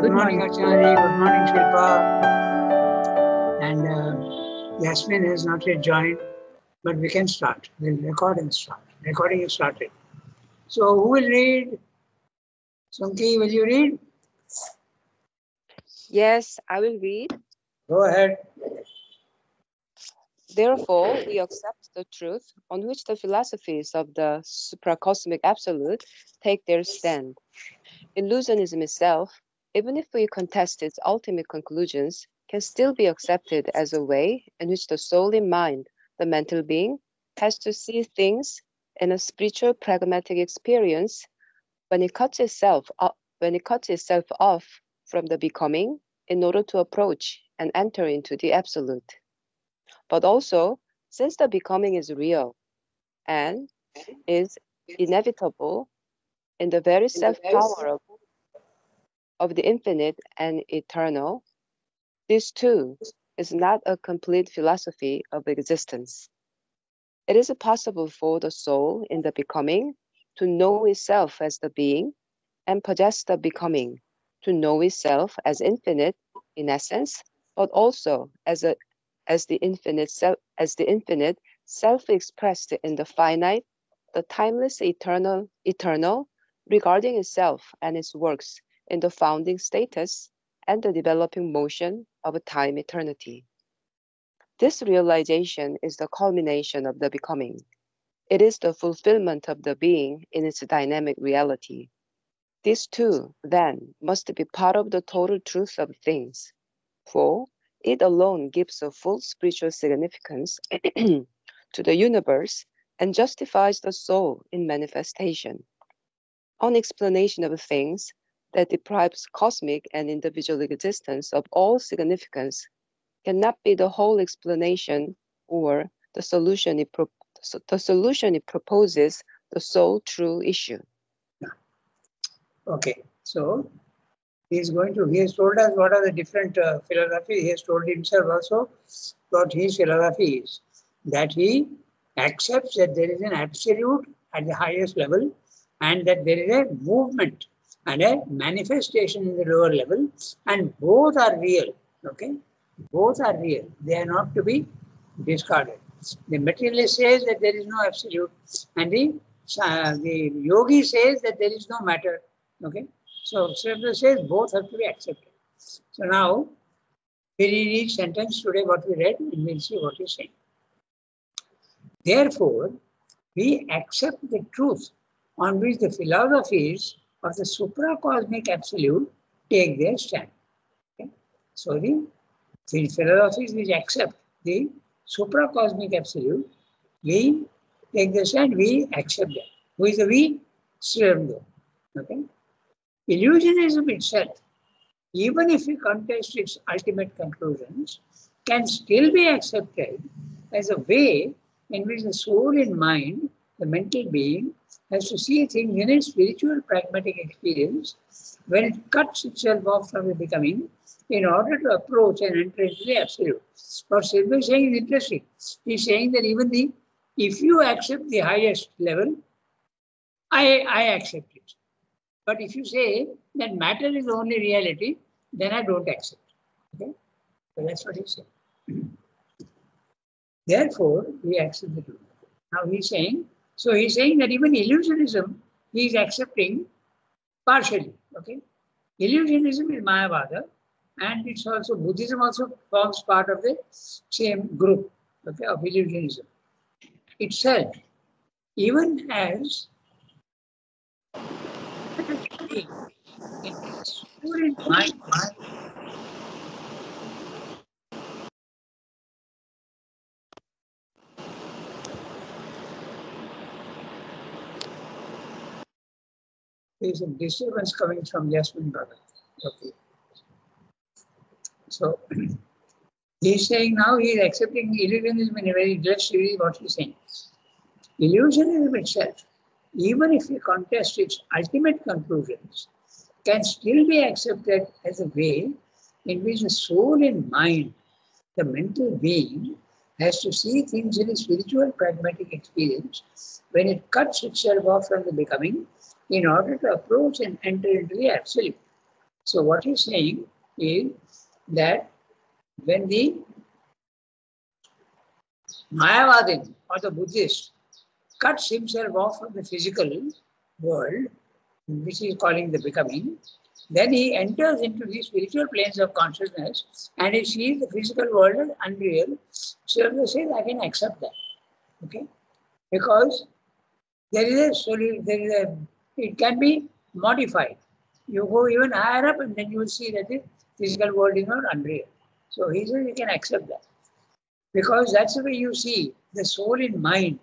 Good morning, Archana. Good morning, Shilpa. And uh, Yasmin has not yet joined, but we can start. We'll record and start. Recording is started. So, who will read? Sunki, will you read? Yes, I will read. Go ahead. Therefore, we accept the truth on which the philosophies of the supracosmic absolute take their stand. Illusionism itself, even if we contest its ultimate conclusions, can still be accepted as a way in which the soul in mind, the mental being, has to see things in a spiritual pragmatic experience when it cuts itself up, when it cuts itself off from the becoming in order to approach and enter into the absolute. But also, since the becoming is real and is inevitable in the very self power of, of the infinite and eternal, this too is not a complete philosophy of existence. It is possible for the soul in the becoming to know itself as the being and possess the becoming, to know itself as infinite in essence, but also as a as the infinite self as the infinite self-expressed in the finite, the timeless eternal eternal, regarding itself and its works in the founding status and the developing motion of time eternity. This realization is the culmination of the becoming. It is the fulfillment of the being in its dynamic reality. This too, then, must be part of the total truth of things. For it alone gives a full spiritual significance to the universe and justifies the soul in manifestation. On explanation of things that deprives cosmic and individual existence of all significance cannot be the whole explanation or the solution it, pro- the solution it proposes the sole true issue. Okay, so he is going to, he has told us what are the different uh, philosophies. He has told himself also what his philosophy is. That he accepts that there is an absolute at the highest level and that there is a movement and a manifestation in the lower level and both are real. Okay, both are real. They are not to be discarded. The materialist says that there is no absolute and the, uh, the yogi says that there is no matter. Okay, so Sridhar says both have to be accepted. So now we read each sentence today what we read and we'll see what he's saying. Therefore, we accept the truth on which the philosophies of the supracosmic absolute take their stand. Okay? So the, the philosophies which accept the supracosmic absolute, we take the stand, we accept them. Who is the we? Sridhar. Okay? Illusionism itself, even if we contest its ultimate conclusions, can still be accepted as a way in which the soul and mind, the mental being, has to see things in a spiritual pragmatic experience when it cuts itself off from the becoming in order to approach and enter into the absolute. What Silva is saying is interesting. He's saying that even the if you accept the highest level, I, I accept it. But if you say that matter is the only reality, then I don't accept. Okay? So that's what he said. Therefore, we accept the truth. Now he's saying, so he's saying that even illusionism, he is accepting partially. Okay? Illusionism is Mayavada, and it's also Buddhism also forms part of the same group okay, of illusionism itself. Even as in my mind. There's a disturbance coming from Yasmin brother. Okay. So he's saying now he's accepting illusionism in a very illustrative what he's saying. Illusionism itself, even if we contest its ultimate conclusions, can still be accepted as a way in which the soul and mind, the mental being, has to see things in a spiritual pragmatic experience when it cuts itself off from the becoming in order to approach and enter into the absolute. So what he's saying is that when the Mayavadin or the Buddhist cuts himself off from the physical world, which he is calling the becoming, then he enters into the spiritual planes of consciousness and he sees the physical world as unreal. So he says, I can accept that. Okay? Because there is a there is a, it can be modified. You go even higher up and then you will see that the physical world is not unreal. So he says you can accept that. Because that's the way you see the soul in mind.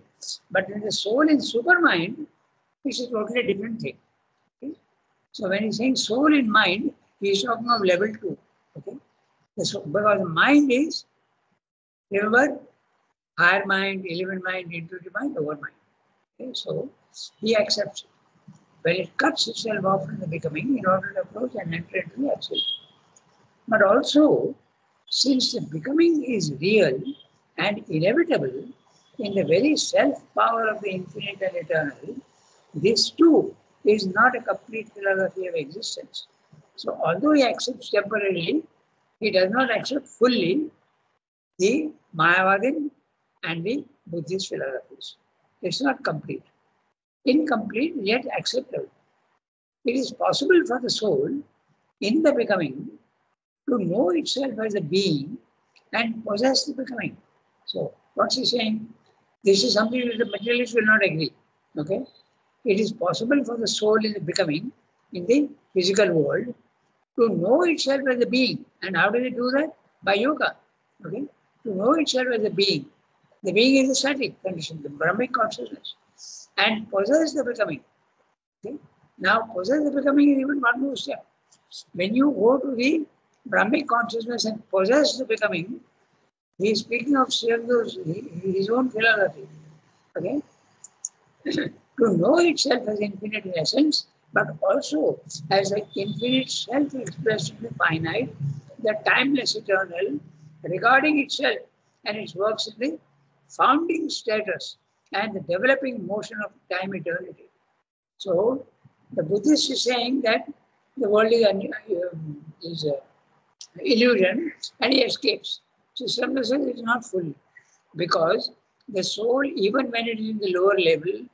But in the soul in supermind, which is totally different thing. Okay? So when he's saying soul in mind, he's talking of level two. Okay? Because mind is, remember, higher mind, illumined mind, intuitive mind, lower mind. Okay? So he accepts it. When it cuts itself off from the becoming in order to approach and enter into the absolute. But also, since the becoming is real and inevitable in the very self power of the infinite and eternal, this too is not a complete philosophy of existence. So, although he accepts temporarily, he does not accept fully the Mayavadin and the Buddhist philosophies. It's not complete. Incomplete, yet acceptable. It is possible for the soul in the becoming to know itself as a being and possess the becoming. So, what's he saying? This is something that the materialists will not agree. Okay? It is possible for the soul in the becoming, in the physical world, to know itself as a being. And how does it do that? By yoga. Okay? To know itself as a being. The being is a static condition, the Brahmic consciousness. And possess the becoming. Okay? Now, possess the becoming is even one more step. When you go to the Brahmic consciousness and possess the becoming, he is speaking of his own philosophy. Okay? to know itself as infinite in essence, but also as an infinite self expressed in the finite, the timeless eternal, regarding itself and its works in the founding status and the developing motion of time eternity. So, the Buddhist is saying that the world is, an, um, is an illusion and he escapes. So, Swami says it is not full because the soul, even when it is in the lower level,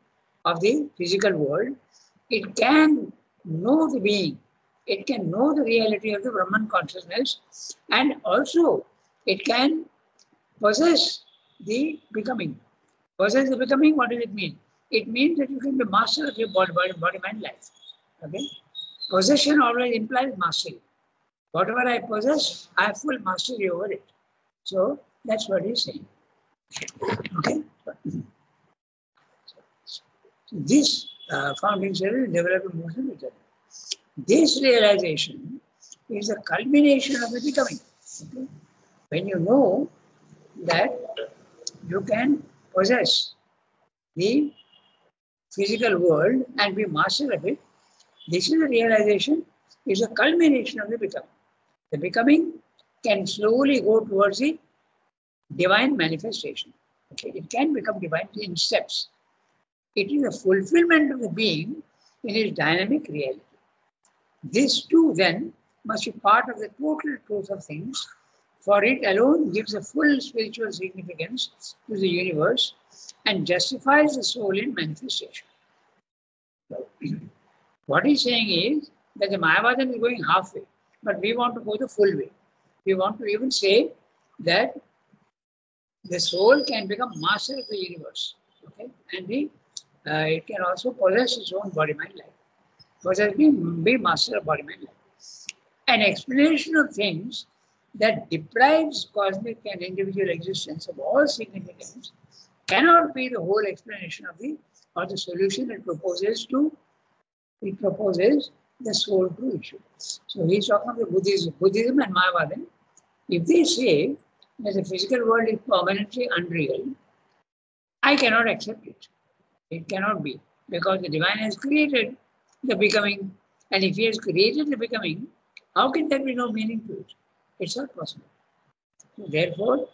of the physical world, it can know the being, it can know the reality of the Brahman consciousness, and also it can possess the becoming. The becoming, what does it mean? It means that you can be master of your body, body, body mind life. Okay? Possession always implies mastery. Whatever I possess, I have full mastery over it. So that's what he's saying. Okay? This uh, founding cell developing motion method. This realization is a culmination of the becoming. Okay? When you know that you can possess the physical world and be master of it, this is a realization, is a culmination of the becoming. The becoming can slowly go towards the divine manifestation. Okay? It can become divine in steps. It is a fulfillment of the being in its dynamic reality. This too then must be part of the total truth of things, for it alone gives a full spiritual significance to the universe and justifies the soul in manifestation. what he's saying is that the Mayavadin is going halfway, but we want to go the full way. We want to even say that the soul can become master of the universe. Okay? And the uh, it can also possess its own body mind life. Possess be, be master of body mind life. An explanation of things that deprives cosmic and individual existence of all significance cannot be the whole explanation of the or the solution it proposes to it proposes the soul to issue. So he's talking about Buddhism, Buddhism and Mayavadin. If they say that the physical world is permanently unreal, I cannot accept it. It cannot be because the divine has created the becoming. And if he has created the becoming, how can there be no meaning to it? It's not possible. Therefore,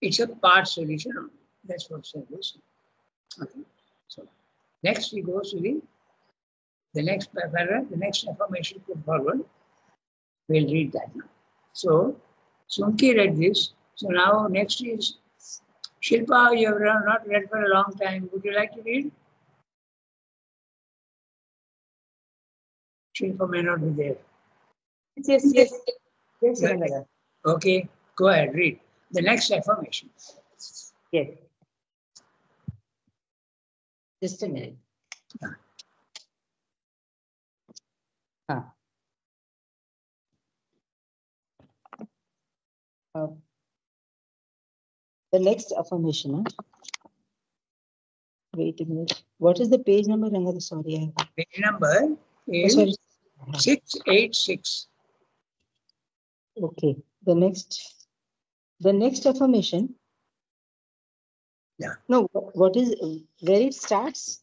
it's a part solution. That's what was Okay. So next we go to the the next paragraph, the next affirmation put forward, we'll read that now. So, Sunki read this. So now next is Shilpa, you have not read for a long time. Would you like to read? Shilpa may not be there. Yes, yes. Yes, Yeah. Okay, go ahead, read. The next affirmation. Yes. Just a minute. Yeah. Ah. Uh, The next affirmation. huh? Wait a minute. What is the page number? Rangada? Sorry. I have- Page number oh, is 686. Okay, the next, the next affirmation. Yeah. No, what is, where it starts?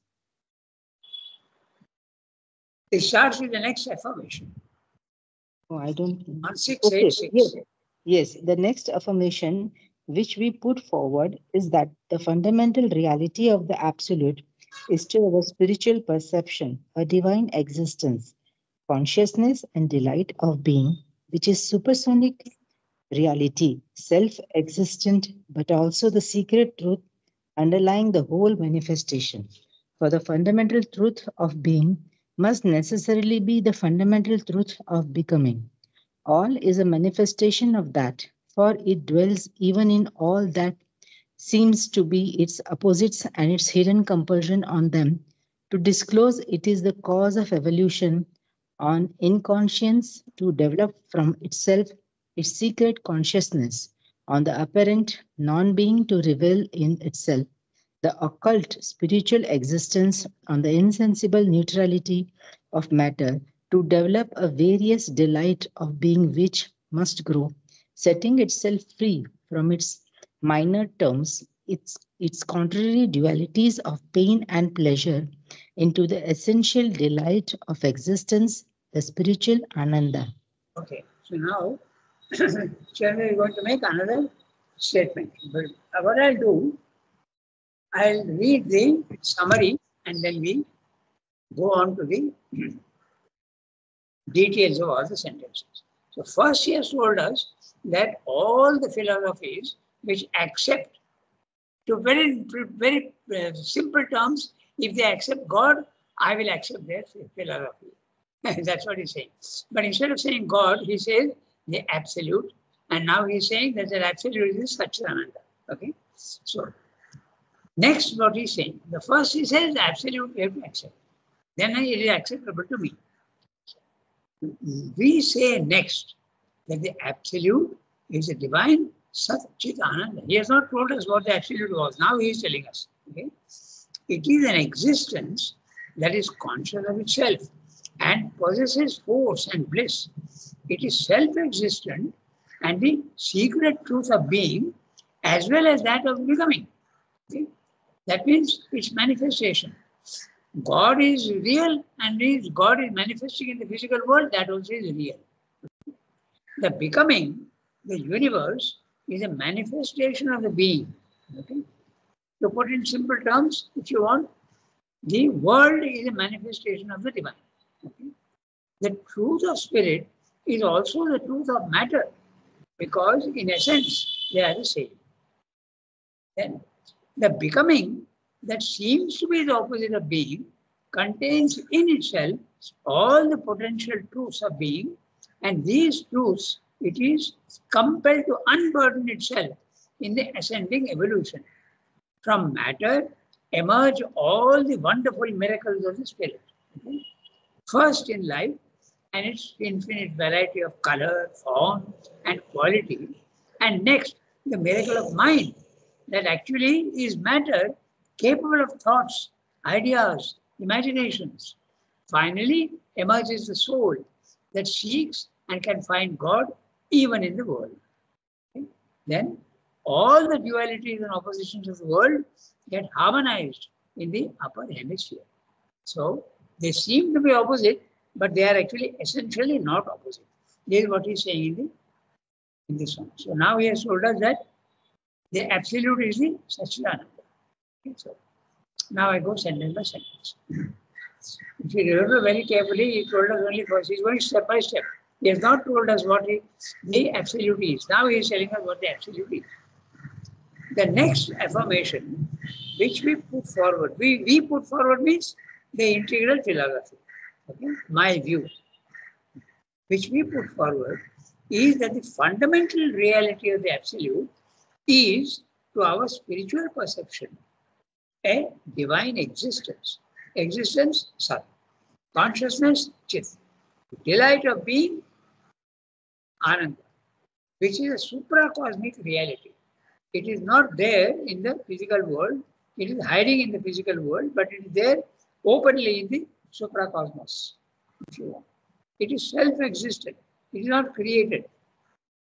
It starts with the next affirmation Oh, I don't. on Okay, 686. yes, yes, the next affirmation which we put forward is that the fundamental reality of the absolute is to our spiritual perception, a divine existence, consciousness and delight of being, which is supersonic reality, self-existent, but also the secret truth underlying the whole manifestation. For the fundamental truth of being must necessarily be the fundamental truth of becoming. All is a manifestation of that, for it dwells even in all that seems to be its opposites and its hidden compulsion on them. To disclose it is the cause of evolution on inconscience to develop from itself its secret consciousness, on the apparent non being to reveal in itself. The occult spiritual existence, on the insensible neutrality of matter to develop a various delight of being which must grow, setting itself free from its minor terms, its, its contrary dualities of pain and pleasure, into the essential delight of existence, the spiritual ananda. Okay, so now Chairman is going to make another statement. But what I'll do, I'll read the summary and then we go on to the details of all the sentences. So first he has told us that all the philosophies which accept, to very, very uh, simple terms, if they accept God, I will accept their philosophy. That's what he's saying. But instead of saying God, he says the absolute. And now he's saying that the absolute is Satchidananda. Okay? So, next, what he's saying. The first he says absolute we have to accept. Then it is acceptable to me. We say next that the absolute is a divine Sat Chit Ananda. He has not told us what the absolute was. Now he is telling us. Okay? It is an existence that is conscious of itself and possesses force and bliss. It is self existent and the secret truth of being as well as that of becoming. Okay? That means its manifestation. God is real and if God is manifesting in the physical world, that also is real. The becoming, the universe, is a manifestation of the being. Okay? To put in simple terms, if you want, the world is a manifestation of the divine. The truth of spirit is also the truth of matter because, in essence, they are the same. Then, the becoming that seems to be the opposite of being contains in itself all the potential truths of being, and these truths it is compelled to unburden itself in the ascending evolution. From matter emerge all the wonderful miracles of the spirit. Okay? First in life, and its infinite variety of color, form, and quality. And next, the miracle of mind, that actually is matter capable of thoughts, ideas, imaginations. Finally, emerges the soul that seeks and can find God even in the world. Okay? Then, all the dualities and oppositions of the world get harmonized in the upper hemisphere. So, they seem to be opposite, but they are actually essentially not opposite. This is what he's saying in, the, in this one. So now he has told us that the absolute is the Satchidananda. Okay, so now I go sentence by sentence. If you remember very carefully, he told us only first, he's going step by step. He has not told us what he, the absolute is. Now he is telling us what the absolute is. The next affirmation which we put forward, we, we put forward means the integral philosophy. Okay? My view, which we put forward is that the fundamental reality of the absolute is to our spiritual perception a divine existence. Existence, Sat. Consciousness, Chit. Delight of being, Ananda, which is a supra-cosmic reality. It is not there in the physical world. It is hiding in the physical world, but it is there openly in the supracosmos, if you want. It is self-existent. It is not created.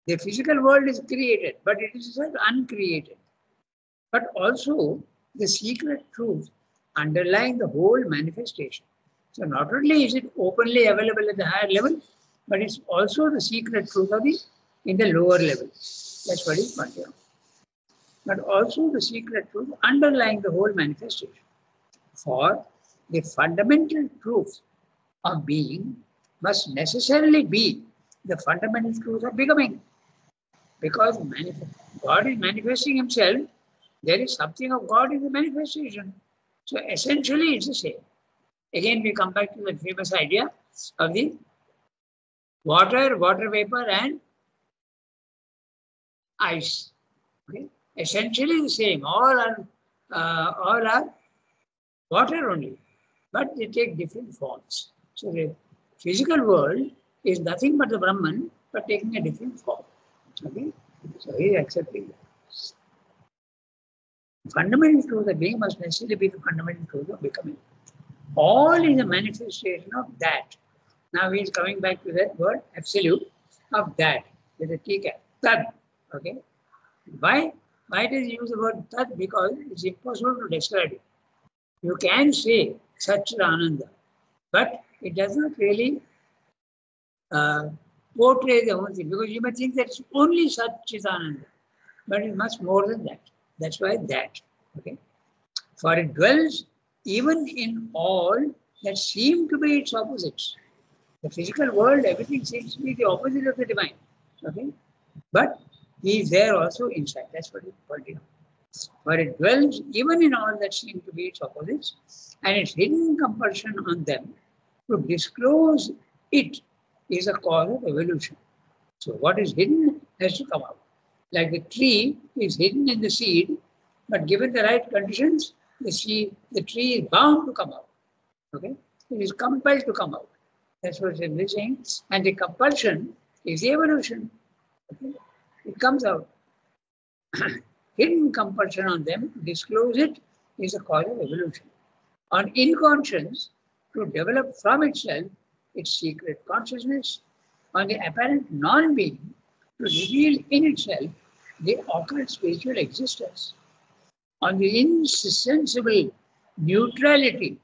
The physical world is created, but it is uncreated. But also the secret truth underlying the whole manifestation. So not only is it openly available at the higher level, but it's also the secret truth of the in the lower level. That's what is pointed. But also the secret truth underlying the whole manifestation. For the fundamental truth of being must necessarily be the fundamental truth of becoming. Because God is manifesting himself, there is something of God in the manifestation. So essentially it's the same. Again, we come back to the famous idea of the water, water vapor, and ice. Okay? Essentially the same. All are uh, all are water only, but they take different forms. So the physical world is nothing but the Brahman, but taking a different form. Okay? So he is accepting that. Fundamental truth of being must necessarily be the fundamental truth of becoming. All is a manifestation of that. Now he is coming back to that word absolute of that with a T cap. Tad. Okay. Why? Why does he use the word tad? Because it's impossible to describe it. You can say such Ananda, but it does not really uh, portray the whole thing because you may think that it's only Satchitananda, but it's much more than that. That's why that. Okay. For it dwells even in all that seem to be its opposites. The physical world, everything seems to be the opposite of the divine. Okay. But he is there also inside. That's what it pointing out. For it dwells even in all that seem to be its opposites, and its hidden compulsion on them to disclose it is a cause of evolution. So what is hidden has to come out. Like the tree is hidden in the seed, but given the right conditions, the seed, the tree is bound to come out. Okay? It is compelled to come out. That's what I'm saying. And the compulsion is the evolution. Okay? It comes out. Hidden compulsion on them, disclose it, is a cause of evolution. On inconscience, to develop from itself its secret consciousness, on the apparent non-being to reveal in itself the occult spiritual existence, on the insensible neutrality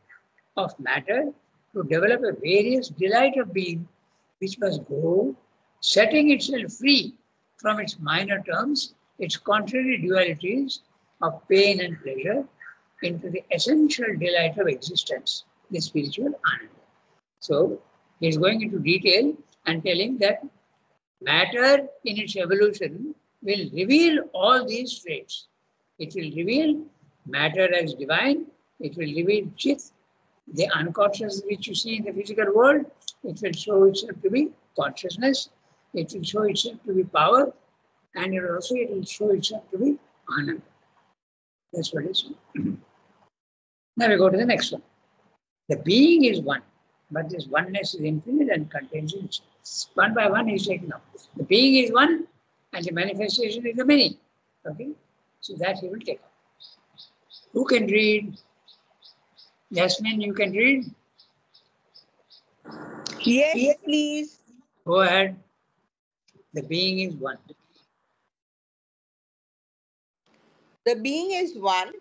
of matter to develop a various delight of being which must go, setting itself free from its minor terms, its contrary dualities of pain and pleasure, into the essential delight of existence, the spiritual ananda. So, he is going into detail and telling that matter in its evolution will reveal all these traits. It will reveal matter as divine, it will reveal chit, the unconscious which you see in the physical world, it will show itself to be consciousness, it will show itself to be power, and it also it will show itself to be ananda. That's what it is. now we go to the next one. The being is one. But this oneness is infinite and contains itself. One by one is taken up. The being is one and the manifestation is the many. Okay? So that he will take up. Who can read? Jasmine, you can read? Yes, Yes, please. Go ahead. The being is one. The being is one,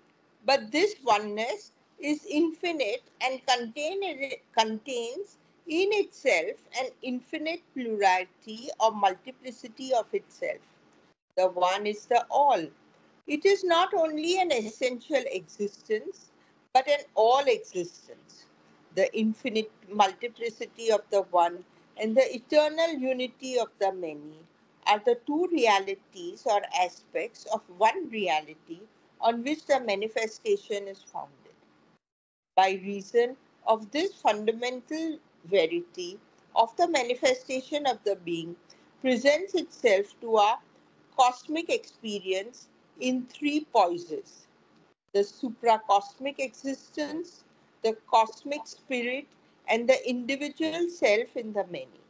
but this oneness is infinite and contain, contains in itself an infinite plurality or multiplicity of itself. The one is the all. It is not only an essential existence, but an all existence. the infinite multiplicity of the one, and the eternal unity of the many are the two realities or aspects of one reality on which the manifestation is founded. By reason of this fundamental verity of the manifestation of the being presents itself to our cosmic experience in three poises the supracosmic existence, the cosmic spirit, and the individual self in the many.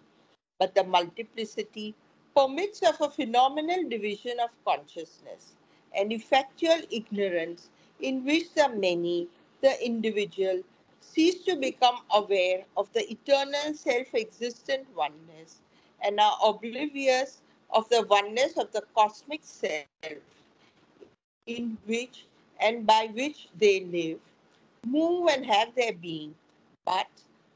But the multiplicity permits of a phenomenal division of consciousness and effectual ignorance in which the many, the individual, cease to become aware of the eternal self-existent oneness and are oblivious of the oneness of the cosmic self in which and by which they live, move and have their being. But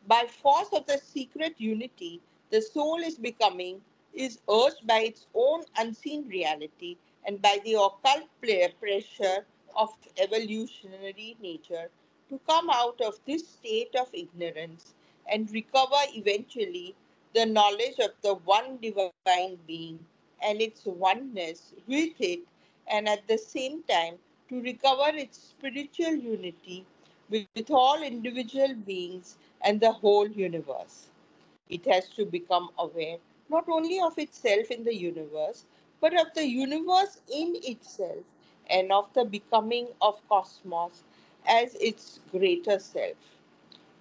by force of the secret unity, the soul is becoming, is urged by its own unseen reality and by the occult pressure of evolutionary nature to come out of this state of ignorance and recover eventually the knowledge of the one divine being and its oneness with it, and at the same time to recover its spiritual unity with, with all individual beings and the whole universe. It has to become aware not only of itself in the universe, but of the universe in itself and of the becoming of cosmos as its greater self.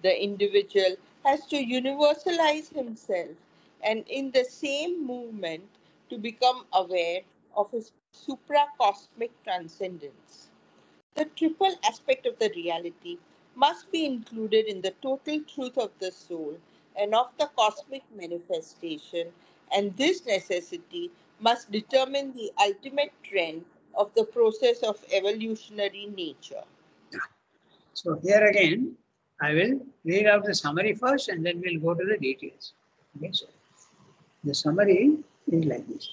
The individual has to universalize himself and in the same movement to become aware of his supracosmic transcendence. The triple aspect of the reality must be included in the total truth of the soul and of the cosmic manifestation, and this necessity must determine the ultimate trend of the process of evolutionary nature. So here again, I will read out the summary first and then we'll go to the details. Okay, so the summary is like this.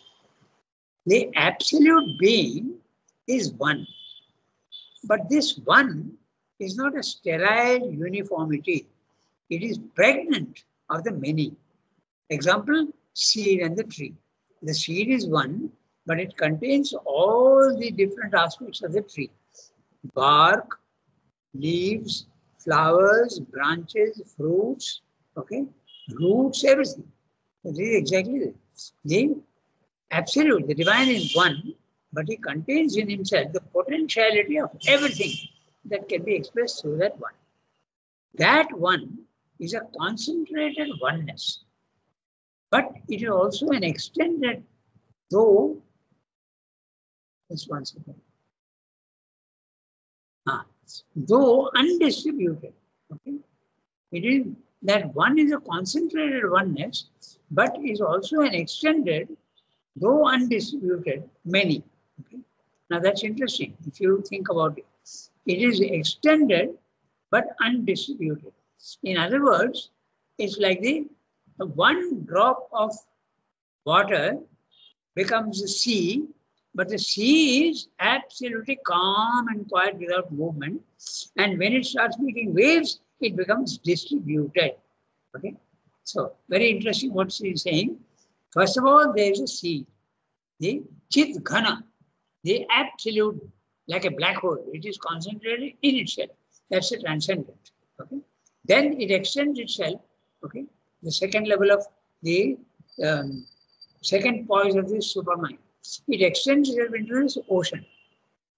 The absolute being is one, but this one is not a sterile uniformity. It is pregnant of the many. Example, seed and the tree. The seed is one, but it contains all the different aspects of the tree. Bark, leaves, flowers, branches, fruits, okay, roots, everything. This is exactly. The absolute, the divine is one, but he contains in himself the potentiality of everything that can be expressed through that one. That one is a concentrated oneness, but it is also an extended, though, just one second. Ah, though undistributed. Okay? It is that one is a concentrated oneness, but is also an extended, though undistributed, many. Okay? Now that's interesting if you think about it. It is extended but undistributed. In other words, it's like the, one drop of water becomes a sea but the sea is absolutely calm and quiet without movement. And when it starts making waves, it becomes distributed. Okay. So very interesting what she is saying. First of all, there is a sea. The Chit Ghana, the absolute, like a black hole, it is concentrated in itself. That's the transcendent. Okay. Then it extends itself. Okay. The second level of the um, second poise of the supermind it extends itself into this ocean.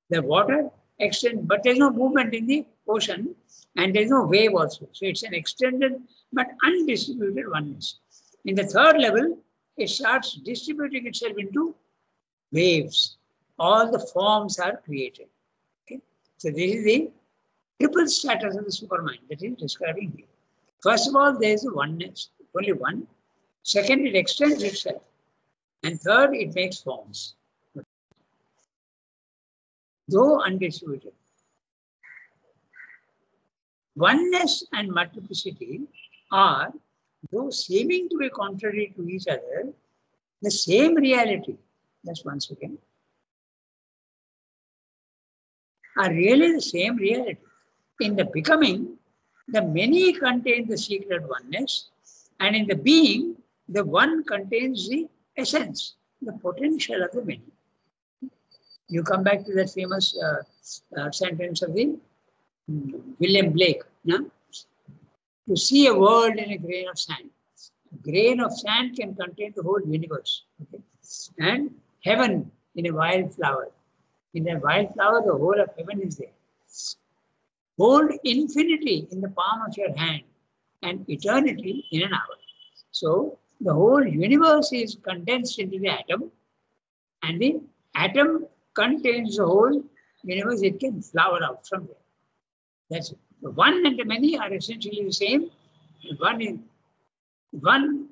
The water extends, but there's no movement in the ocean and there's no wave also. So it's an extended but undistributed oneness. In the third level, it starts distributing itself into waves. All the forms are created. Okay? So this is the triple status of the supermind that is describing here. First of all, there is a oneness, only one. Second, it extends itself. And third, it makes forms. Though undistributed. Oneness and multiplicity are, though seeming to be contrary to each other, the same reality. Just once again. Are really the same reality. In the becoming, the many contain the secret oneness, and in the being, the one contains the essence, the potential of the many. You come back to that famous uh, uh, sentence of the um, William Blake. No? To see a world in a grain of sand. A grain of sand can contain the whole universe. Okay? And heaven in a wild flower. In a wild flower, the whole of heaven is there. Hold infinity in the palm of your hand and eternity in an hour. So the whole universe is condensed into the atom, and the atom contains the whole universe. It can flower out from there. That's it. The one and the many are essentially the same. One is one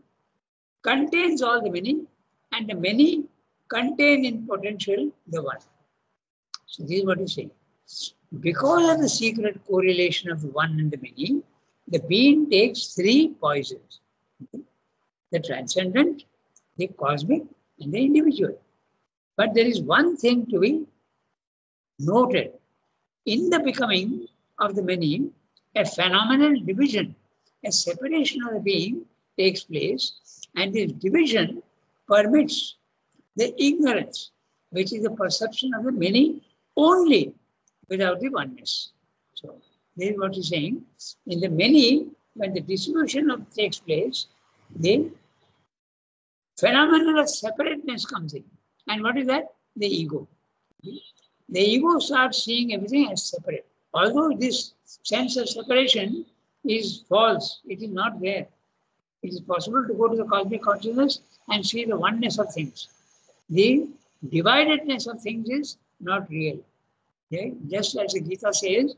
contains all the many, and the many contain in potential the one. So this is what he's saying. Because of the secret correlation of the one and the many, the being takes three poises. The transcendent, the cosmic, and the individual. But there is one thing to be noted. In the becoming of the many, a phenomenal division, a separation of the being takes place, and this division permits the ignorance, which is the perception of the many only without the oneness. So this is what he's saying. In the many, when the dissolution of takes place, the phenomenon of separateness comes in. And what is that? The ego. The ego starts seeing everything as separate. Although this sense of separation is false, it is not there. It is possible to go to the cosmic consciousness and see the oneness of things. The dividedness of things is not real. Okay? Just as the Gita says,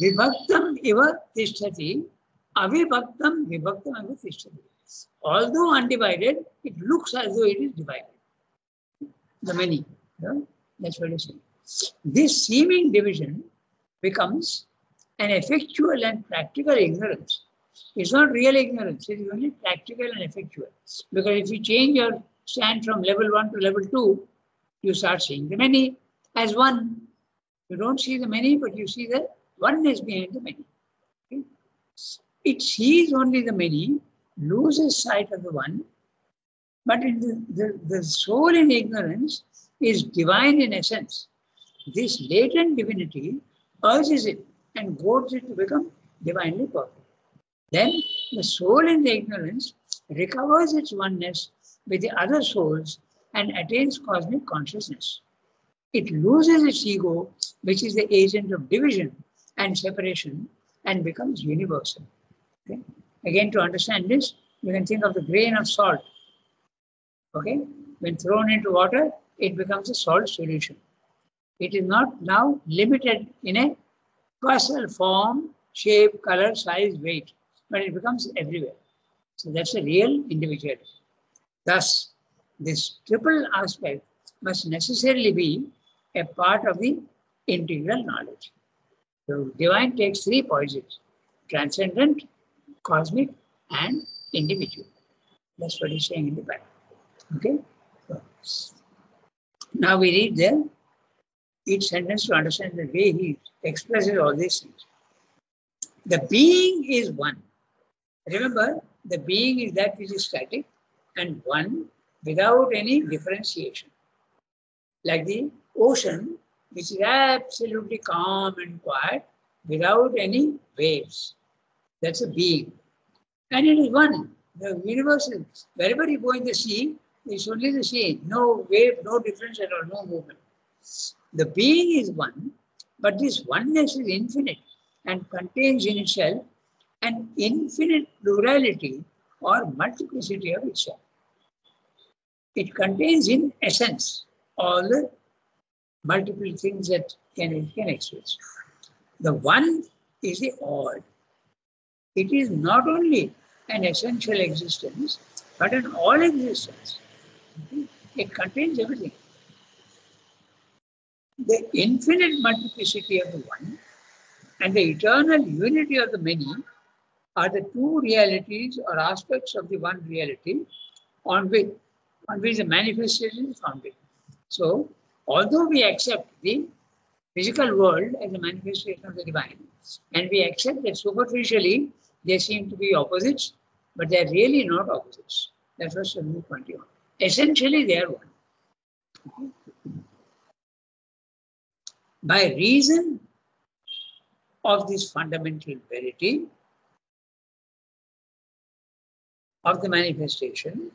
Vibhaktam iva tishtati, avibhaktam vibhaktam iva tishtati. Although undivided, it looks as though it is divided. The many. Yeah? That's what it's saying. This seeming division becomes an effectual and practical ignorance. It's not real ignorance, it is only practical and effectual. Because if you change your stand from level one to level two, you start seeing the many as one. You don't see the many, but you see the oneness behind the many. Okay? It sees only the many, loses sight of the one, but the, the, the soul in ignorance is divine in essence. This latent divinity urges it and goads it to become divinely perfect. Then the soul in the ignorance recovers its oneness with the other souls and attains cosmic consciousness. It loses its ego, which is the agent of division and separation, and becomes universal. Okay? Again, to understand this, you can think of the grain of salt. Okay? When thrown into water, it becomes a salt solution. It is not now limited in a personal form, shape, color, size, weight, but it becomes everywhere. So that's a real individuality. Thus, this triple aspect must necessarily be a part of the integral knowledge. So divine takes three poises, transcendent, cosmic, and individual. That's what he's saying in the Bible. Okay? Now we read the each sentence to understand the way he expresses all these things. The being is one. Remember, the being is that which is static and one without any differentiation. Like the ocean, which is absolutely calm and quiet without any waves. That's a being. And it is one. The universe is, wherever you go in the sea, it's only the sea. No wave, no difference at all, no movement. The being is one, but this oneness is infinite and contains in itself an infinite plurality or multiplicity of itself. It contains in essence all the multiple things that can, can express. The one is the all. It is not only an essential existence, but an all existence. It contains everything. The infinite multiplicity of the one and the eternal unity of the many are the two realities or aspects of the one reality on which on which the manifestation is founded. So, although we accept the physical world as a manifestation of the divine, and we accept that superficially they seem to be opposites, but they are really not opposites. That's what Swami pointed out. Essentially, they are one. By reason of this fundamental verity of the manifestation,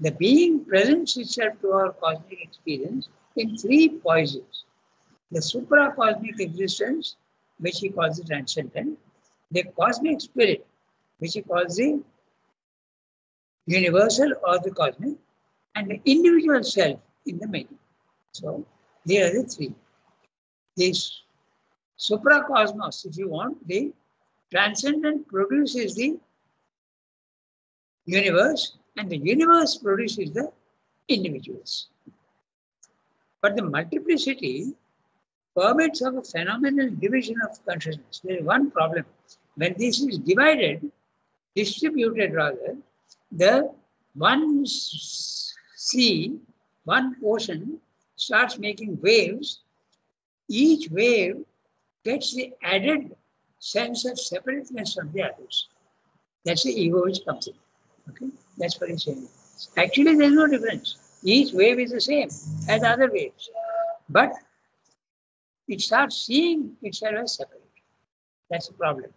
the being presents itself to our cosmic experience in three poises. The supra-cosmic existence, which he calls the transcendent, the cosmic spirit, which he calls the universal or the cosmic, and the individual self in the many. So, these are the three. This supracosmos, if you want, the transcendent produces the universe, and the universe produces the individuals. But the multiplicity permits of a phenomenal division of consciousness. There is one problem. When this is divided, distributed rather, the one sea, one ocean starts making waves. Each wave gets the added sense of separateness from the others. That's the ego which comes in. Okay, that's what he's saying. Actually, there's no difference. Each wave is the same as other waves, but it starts seeing itself as separate. That's the problem.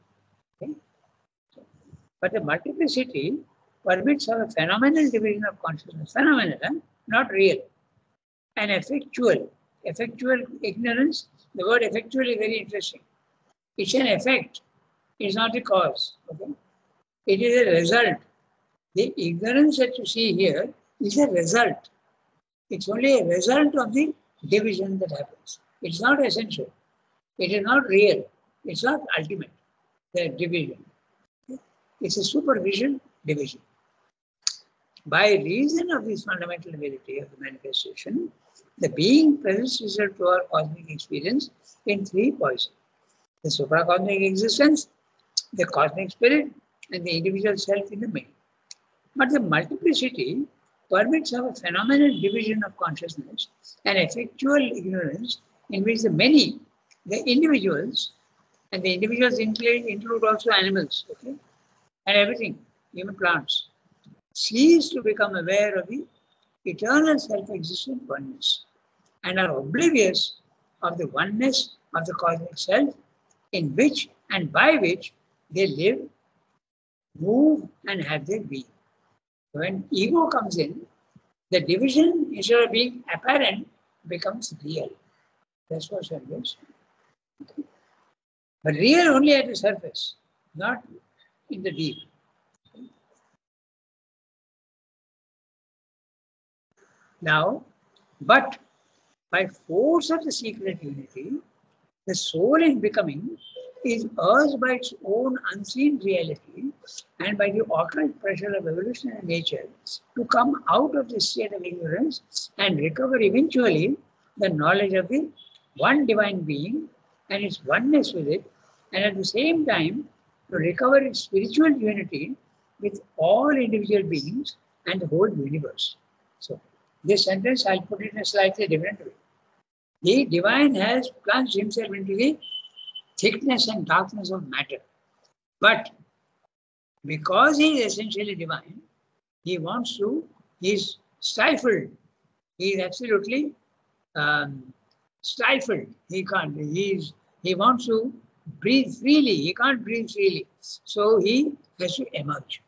Okay? But the multiplicity permits of a phenomenal division of consciousness, phenomenal, huh? not real, and effectual. Effectual ignorance, the word effectual is very interesting. It's an effect, it's not a cause. Okay? It is a result. The ignorance that you see here is a result. It's only a result of the division that happens. It's not essential. It is not real. It's not ultimate, the division. It's a supervision division. By reason of this fundamental ability of the manifestation, the being presents itself to our cosmic experience in three poises. The supracosmic existence, the cosmic spirit, and the individual self in the middle. But the multiplicity permits of a phenomenal division of consciousness and effectual ignorance in which the many, the individuals, and the individuals include, include also animals, okay, and everything, even plants, cease to become aware of the eternal self-existent oneness and are oblivious of the oneness of the cosmic self in which and by which they live, move, and have their being. When ego comes in, the division, instead of being apparent, becomes real. That's what Okay. But real only at the surface, not in the deep. Now, but by force of the secret unity, the soul in becoming is urged by its own unseen reality and by the occult pressure of evolutionary nature to come out of this state of ignorance and recover eventually the knowledge of the one divine being and its oneness with it, and at the same time to recover its spiritual unity with all individual beings and the whole universe. So, this sentence I'll put it in a slightly different way. The divine has plunged himself into the thickness and darkness of matter. But because he is essentially divine, he wants to, he is stifled. He is absolutely um, stifled. He can't, he, is, he wants to breathe freely. He can't breathe freely. So he has to emerge.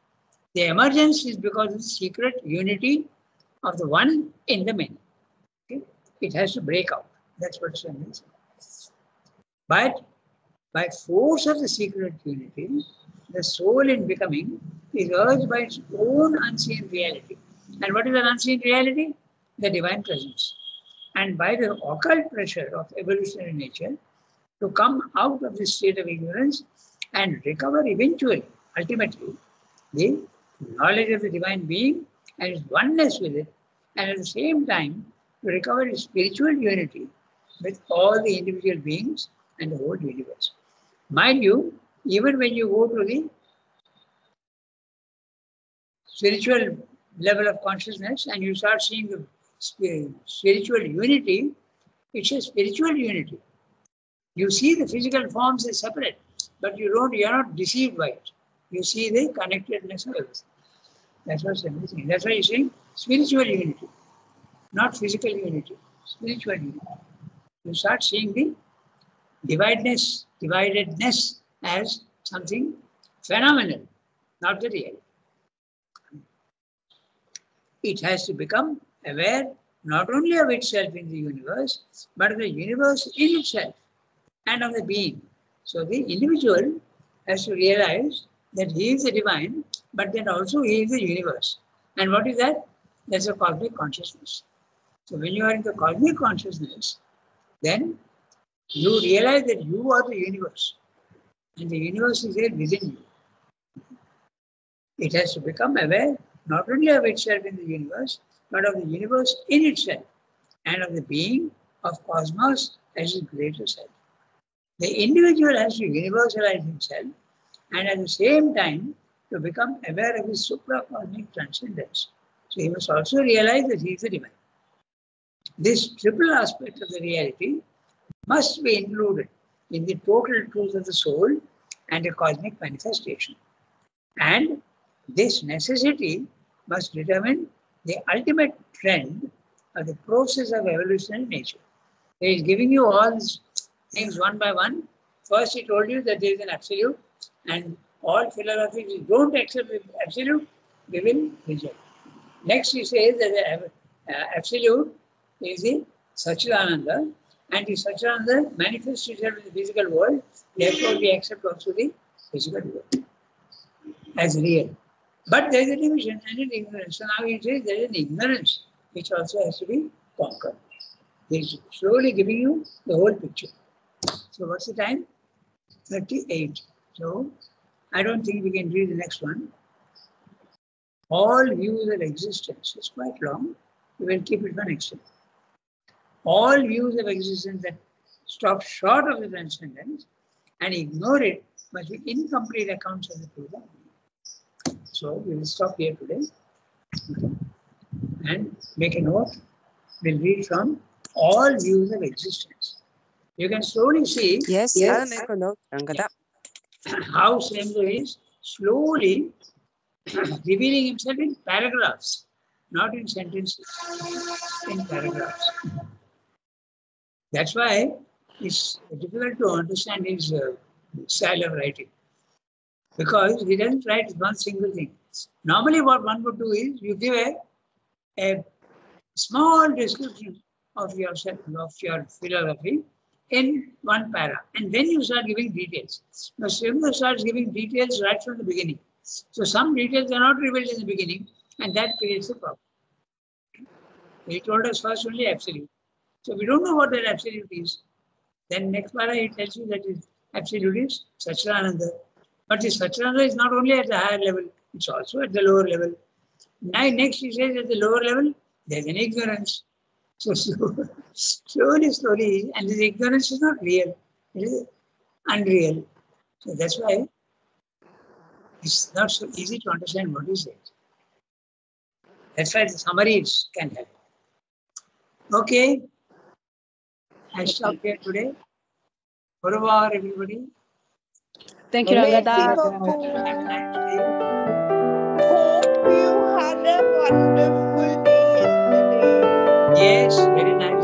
The emergence is because of the secret unity of the one in the many. Okay? It has to break out. That's what Swami means. But by force of the secret unity, the soul in becoming is urged by its own unseen reality. And what is an unseen reality? The divine presence. And by the occult pressure of evolutionary nature, to come out of this state of ignorance and recover eventually, ultimately, the knowledge of the divine being and its oneness with it, and at the same time, to recover its spiritual unity with all the individual beings and the whole universe. Mind you, even when you go to the spiritual level of consciousness and you start seeing the spiritual unity, it's a spiritual unity. You see the physical forms as separate, but you don't, you're not deceived by it. You see the connectedness of everything. That's what's amazing. That's why you're saying spiritual unity, not physical unity, spiritual unity. You start seeing the dividedness, dividedness as something phenomenal, not the real. It has to become aware not only of itself in the universe, but of the universe in itself and of the being. So the individual has to realize that he is the divine, but then also he is the universe. And what is that? That's a cosmic consciousness. So when you are in the cosmic consciousness, then you realize that you are the universe. And the universe is there within you. It has to become aware not only of itself in the universe, but of the universe in itself and of the being of cosmos as its greater self. The individual has to universalize himself and at the same time to become aware of his supracosmic transcendence. So he must also realize that he is the divine. This triple aspect of the reality must be included in the total truth of the soul and the cosmic manifestation. And this necessity must determine the ultimate trend of the process of evolutionary nature. He is giving you all things one by one. First, he told you that there is an absolute, and all philosophies don't accept the absolute, they will reject. Next, he says that the uh, absolute is the Sachidananda, and the Sachidananda manifests itself in the physical world, therefore, we accept also the physical world as real. But there is a division and an ignorance. So now he says there is an ignorance which also has to be conquered. He is slowly giving you the whole picture. So what's the time? 38. So I don't think we can read the next one. All views of existence is quite long. We will keep it for next time. All views of existence that stop short of the transcendence and ignore it must be incomplete accounts of the truth. So we will stop here today and make a note. We'll read from all views of existence. You can slowly see Yes, Yes. I'll make a note, Rangada. how Sembro is slowly revealing himself in paragraphs, not in sentences, in paragraphs. That's why it's difficult to understand his uh, style of writing because he doesn't write one single thing. Normally, what one would do is you give a, a small description of yourself, of your philosophy in one para, and then you start giving details. Now, Srimba starts giving details right from the beginning. So, some details are not revealed in the beginning, and that creates a problem. He told us first only absolute. So, we don't know what that absolute is. Then, next para, he tells you that is absolute is Satchidananda. But the Satchidananda is not only at the higher level, it's also at the lower level. Now, next he says at the lower level, there's an ignorance. So slowly, slowly, slowly, and this ignorance is not real, it is unreal. So that's why it's not so easy to understand what he says. That's why the summaries can help. Okay, I stop here today. Au revoir, everybody. Thank you, Merci Rangada. beaucoup. Have a nice day. Hope you had a wonderful day yesterday. Yes, very nice.